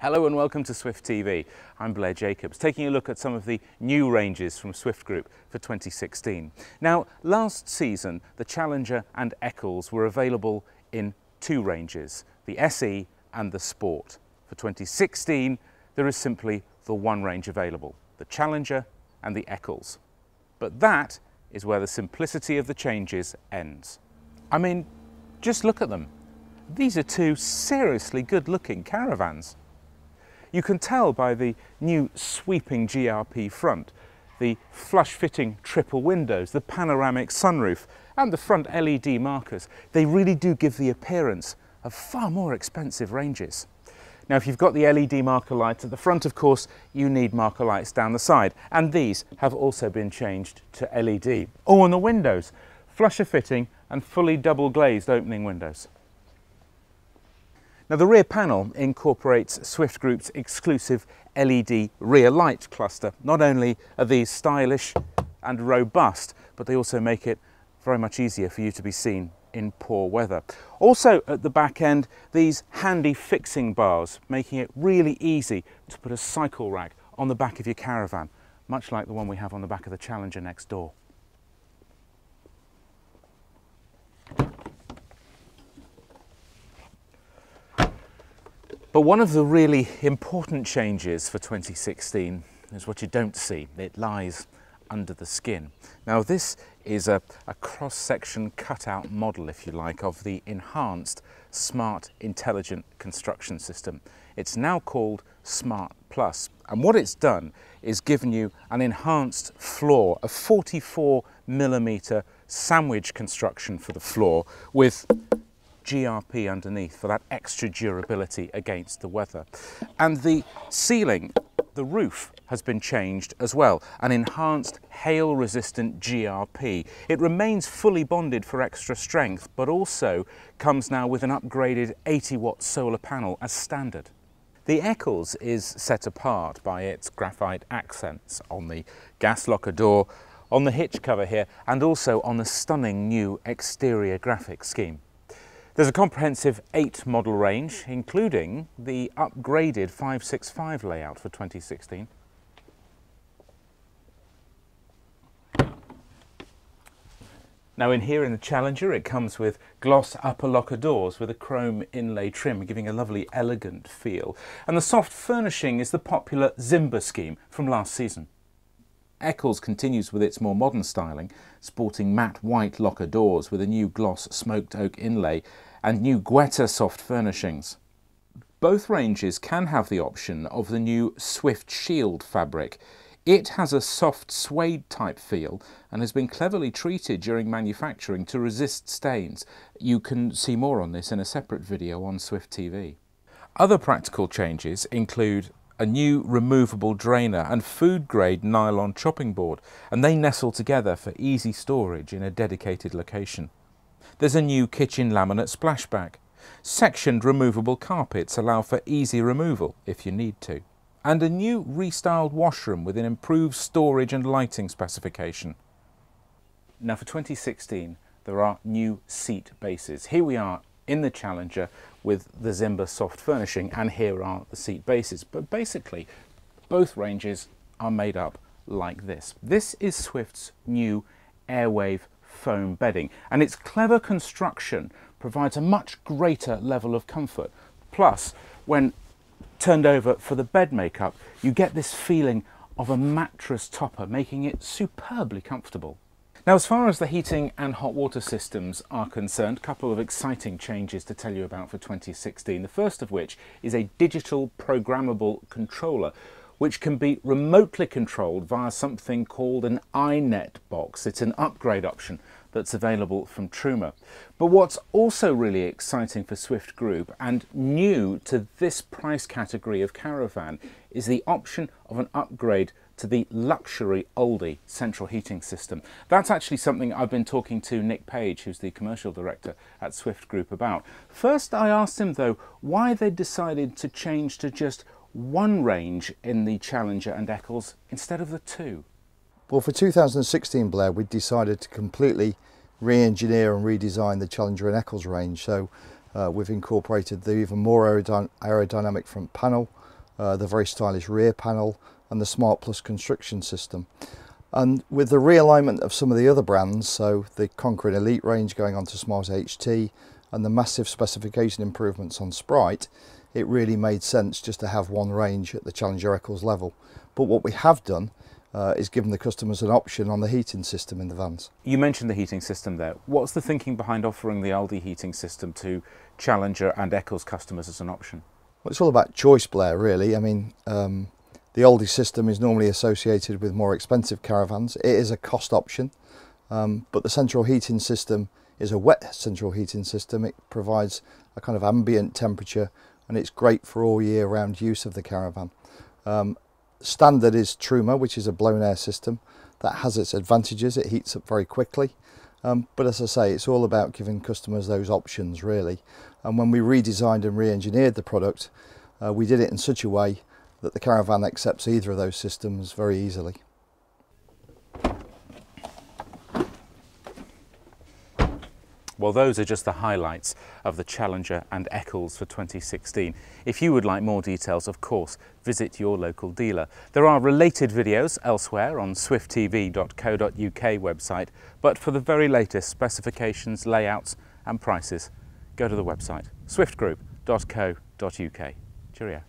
Hello and welcome to Swift TV. I'm Blair Jacobs, taking a look at some of the new ranges from Swift Group for 2016. Now, last season, the Challenger and Eccles were available in two ranges, the SE and the Sport. For 2016, there is simply the one range available, the Challenger and the Eccles. But that is where the simplicity of the changes ends. I mean, just look at them. These are two seriously good looking caravans. You can tell by the new sweeping GRP front, the flush-fitting triple windows, the panoramic sunroof and the front LED markers. They really do give the appearance of far more expensive ranges. Now if you've got the LED marker lights at the front of course you need marker lights down the side and these have also been changed to LED. Oh and the windows, flusher fitting and fully double glazed opening windows. Now the rear panel incorporates Swift Group's exclusive LED rear light cluster. Not only are these stylish and robust, but they also make it very much easier for you to be seen in poor weather. Also at the back end, these handy fixing bars, making it really easy to put a cycle rack on the back of your caravan, much like the one we have on the back of the Challenger next door. But one of the really important changes for 2016 is what you don't see. It lies under the skin. Now this is a, a cross-section cutout model, if you like, of the enhanced Smart Intelligent Construction System. It's now called Smart Plus. And what it's done is given you an enhanced floor, a 44 millimeter sandwich construction for the floor with GRP underneath for that extra durability against the weather. And the ceiling, the roof has been changed as well, an enhanced hail resistant GRP. It remains fully bonded for extra strength, but also comes now with an upgraded 80 watt solar panel as standard. The Eccles is set apart by its graphite accents on the gas locker door, on the hitch cover here, and also on the stunning new exterior graphics scheme. There's a comprehensive eight model range, including the upgraded 565 layout for 2016. Now in here in the Challenger it comes with gloss upper locker doors with a chrome inlay trim giving a lovely elegant feel and the soft furnishing is the popular Zimba scheme from last season. Eccles continues with its more modern styling, sporting matte white locker doors with a new gloss smoked oak inlay and new Guetta soft furnishings. Both ranges can have the option of the new Swift Shield fabric. It has a soft suede type feel and has been cleverly treated during manufacturing to resist stains. You can see more on this in a separate video on Swift TV. Other practical changes include a new removable drainer and food grade nylon chopping board and they nestle together for easy storage in a dedicated location. There's a new kitchen laminate splashback. Sectioned removable carpets allow for easy removal if you need to. And a new restyled washroom with an improved storage and lighting specification. Now for 2016, there are new seat bases. Here we are in the Challenger with the Zimba soft furnishing and here are the seat bases. But basically, both ranges are made up like this. This is Swift's new Airwave foam bedding and its clever construction provides a much greater level of comfort. Plus, when turned over for the bed makeup, you get this feeling of a mattress topper, making it superbly comfortable. Now, as far as the heating and hot water systems are concerned, a couple of exciting changes to tell you about for 2016. The first of which is a digital programmable controller, which can be remotely controlled via something called an iNet box. It's an upgrade option that's available from Truma. But what's also really exciting for Swift Group and new to this price category of caravan is the option of an upgrade to the luxury Alde central heating system. That's actually something I've been talking to Nick Page, who's the commercial director at Swift Group about. First I asked him though why they decided to change to just one range in the Challenger and Eccles instead of the two? Well, for 2016, Blair, we decided to completely re-engineer and redesign the Challenger and Eccles range. So uh, we've incorporated the even more aerodyn aerodynamic front panel, uh, the very stylish rear panel and the Smart Plus construction system. And with the realignment of some of the other brands, so the Conqueror Elite range going on to Smart HT and the massive specification improvements on Sprite, it really made sense just to have one range at the Challenger Eccles level. But what we have done uh, is given the customers an option on the heating system in the vans. You mentioned the heating system there. What's the thinking behind offering the Alde heating system to Challenger and Eccles customers as an option? Well, it's all about choice, Blair, really. I mean, um, the Alde system is normally associated with more expensive caravans. It is a cost option, um, but the central heating system is a wet central heating system. It provides a kind of ambient temperature and it's great for all year round use of the caravan. Um, standard is Truma, which is a blown air system. That has its advantages, it heats up very quickly. Um, but as I say, it's all about giving customers those options really. And when we redesigned and re-engineered the product, uh, we did it in such a way that the caravan accepts either of those systems very easily. Well, those are just the highlights of the Challenger and Eccles for 2016. If you would like more details, of course, visit your local dealer. There are related videos elsewhere on swifttv.co.uk website, but for the very latest specifications, layouts and prices, go to the website swiftgroup.co.uk. Cheerio.